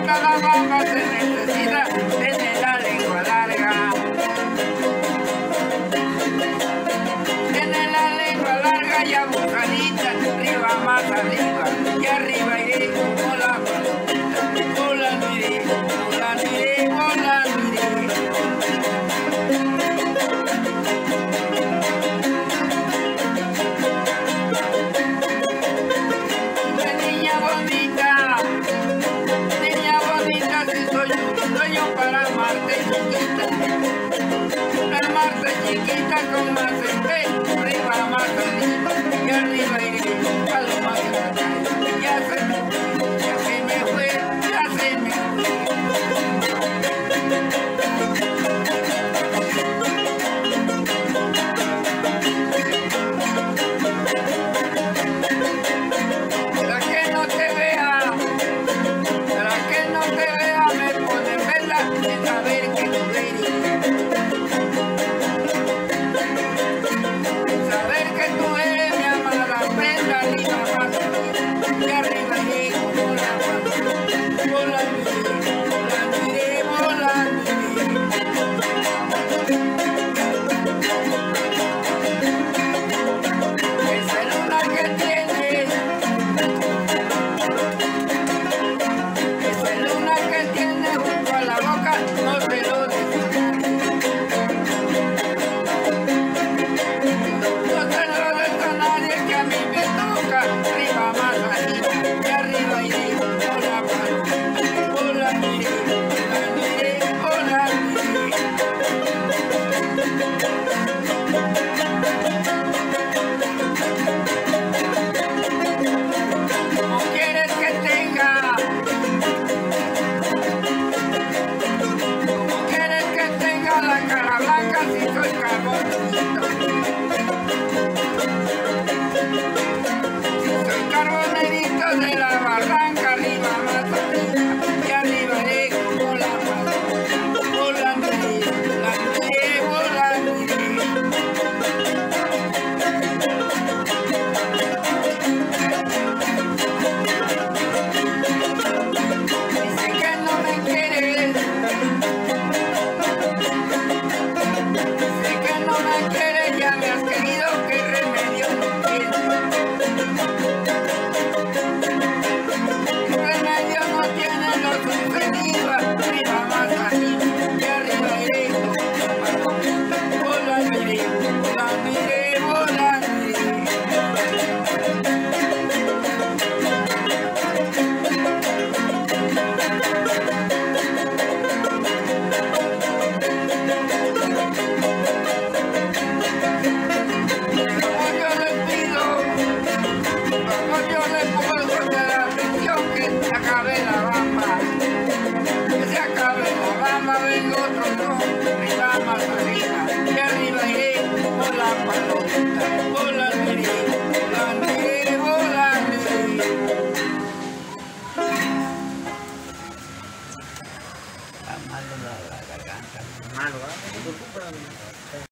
blanca, la se necesita, tiene la lengua larga. Tiene la lengua larga y abujadita, arriba más arriba, y arriba y como la etiqueta con más fe, arriba mata, y arriba iré, a lo más grande. Okay. la bamba, que se acabe Obama, vengo otro mi dama salida, y arriba iré por la palomita, por la volaré, volaré, volaré. Está malo la, garganta, malo. ¿eh?